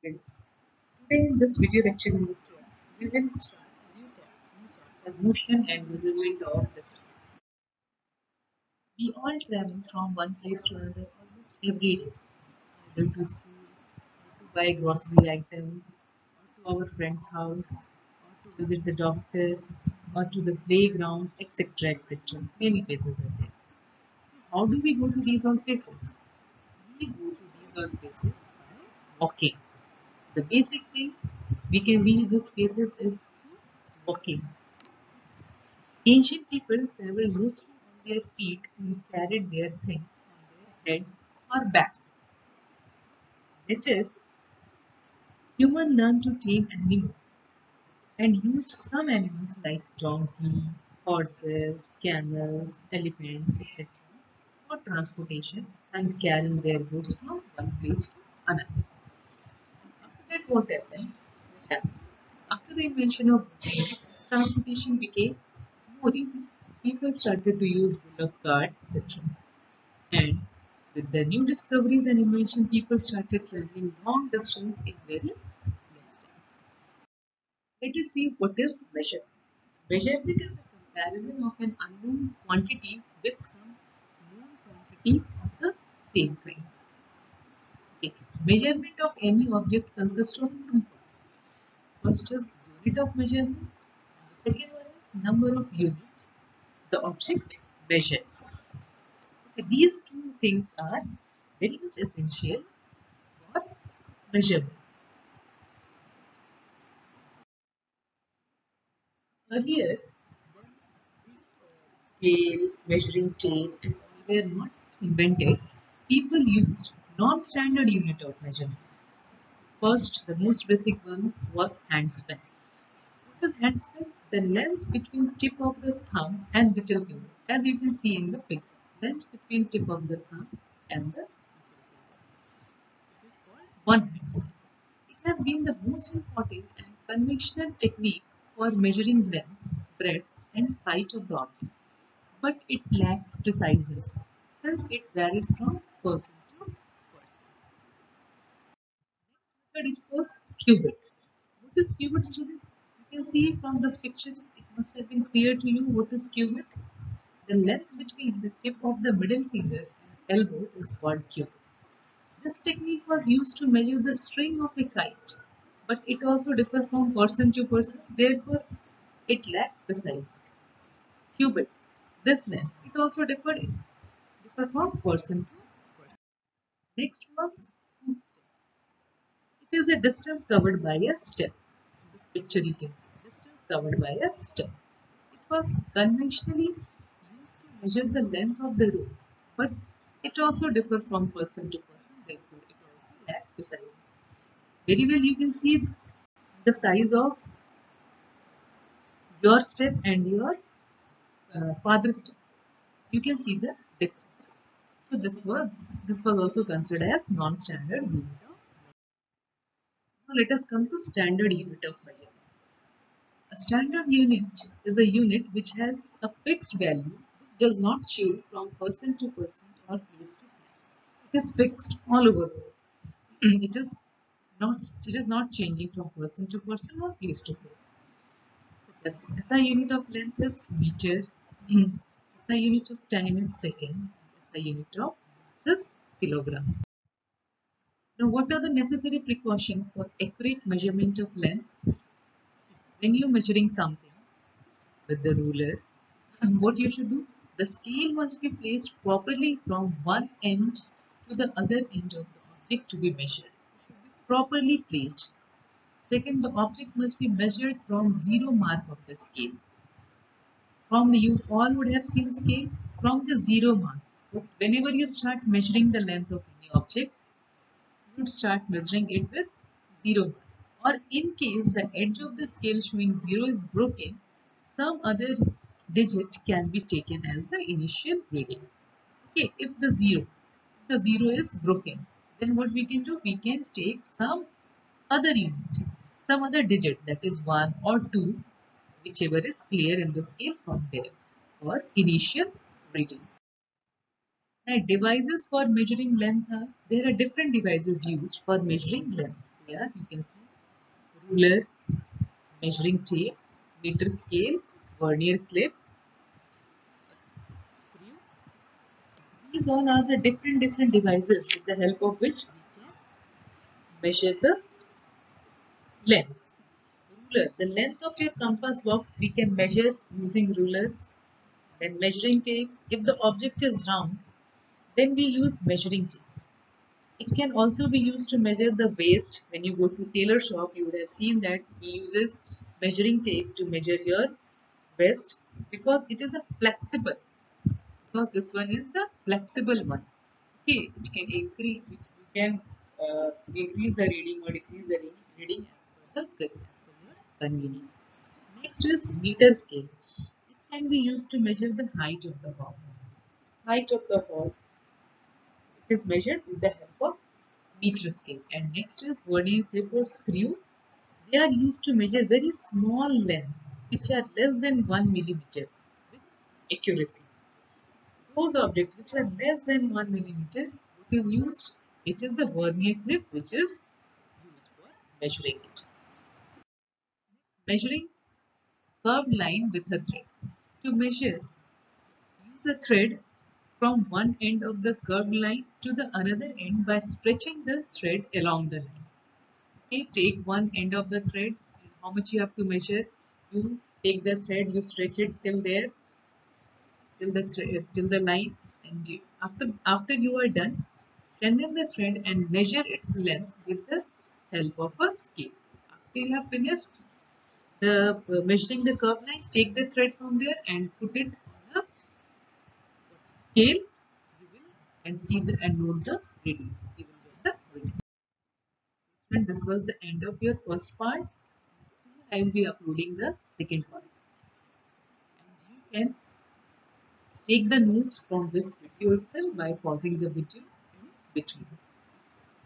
Friends, today in this video lecture number 12, we will start new chapter, motion and measurement of distance. We all travel from one place to another almost every day, either to school, to buy grocery item, or to our friend's house, or to visit the doctor, or to the playground, etc. etc. Many places are there. So, how do we go to these all places? We go to these all places by walking. The basic thing we can reach these places is walking. Ancient people traveled mostly on their feet and carried their things on their head or back. Later, humans learned to tame animals and used some animals like donkey, horses, camels, elephants, etc. for transportation and carrying their goods from one place to another. That? What happened? After the invention of trains, transportation became more easy. People started to use bullock cart, etc. And with the new discoveries and invention, people started traveling long distance in very less time. Let us see what is measurement. Measurement is the comparison of an unknown quantity with some known quantity of the same kind. Measurement of any object consists of two parts. First is unit of measurement the second one is number of unit the object measures. Okay, these two things are very much essential for measurement. Earlier, uh, scales, measuring tape and all were not invented, people used non-standard unit of measurement. First, the most basic one was handspan. What is handspan? The length between tip of the thumb and little finger, as you can see in the picture. Length between tip of the thumb and the. It is called one handspan. It has been the most important and conventional technique for measuring length, breadth, and height of the object, but it lacks preciseness since it varies from person. Method was cubit. What is cubit, student? You can see from this picture, it must have been clear to you what is cubit. The length between the tip of the middle finger and elbow is called cubit. This technique was used to measure the string of a kite, but it also differs from person to person, therefore it lacked preciseness. Cubit, this length, it also differed differ from person to person. Next was. It is a distance covered by a step. This picture you can see distance covered by a step. It was conventionally used to measure the length of the rope, but it also differs from person to person, therefore it also lacked preciseness. Very well you can see the size of your step and your uh, father's step. You can see the difference. So this was this was also considered as non-standard unit Now let us come to standard unit of measurement. A standard unit is a unit which has a fixed value which does not change from person to person or place to place. It is fixed all over. it is not it is not changing from person to person or place to place. Such as SI unit of length is meter, SI unit of time is second, SI unit of mass is kilogram. Now what are the necessary precautions for accurate measurement of length? When you are measuring something with the ruler, what you should do? The scale must be placed properly from one end to the other end of the object to be measured. It should be properly placed. Second, the object must be measured from zero mark of the scale. From the, you all would have seen scale from the zero mark. Whenever you start measuring the length of any object, you would start measuring it with zero. Or in case the edge of the scale showing zero is broken, some other digit can be taken as the initial reading. Okay, if the zero, if the zero is broken, then what we can do? We can take some other unit, some other digit that is 1 or 2, whichever is clear in the scale from there for initial reading. Now devices for measuring length are, there are different devices used for measuring length. Here you can see ruler measuring tape meter scale vernier caliper screw. These all are the different different devices with the help of which we can measure the length. Ruler the length of your compass box we can measure using ruler. Then measuring tape. If the object is round then we use measuring tape it can also be used to measure the waist. When you go to tailor shop, you would have seen that he uses measuring tape to measure your waist because it is a flexible. Because this one is the flexible one. Okay, it can increase, it can uh, increase the reading or decrease the reading as per the as per convenience. Next is meter scale. It can be used to measure the height of the hall. Height of the hall is measured with the help of meter scale. And next is vernier caliper or screw. They are used to measure very small length which are less than 1 millimeter with accuracy. Those objects which are less than 1 millimeter, what is used? It is the vernier caliper which is used for measuring it. Measuring curved line with a thread. To measure, use a thread from one end of the curved line to the another end by stretching the thread along the line. Okay, take one end of the thread, how much you have to measure, you take the thread, you stretch it till there, till the thread, till the line, and you, after after you are done, strengthen the thread and measure its length with the help of a scale. After you have finished the uh, measuring the curved line, take the thread from there and put it scale you will and see the and note the reading you will get the reading this was the end of your first part. Soon i will be uploading the second part. And you can take the notes from this video itself by pausing the video in between.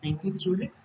Thank you students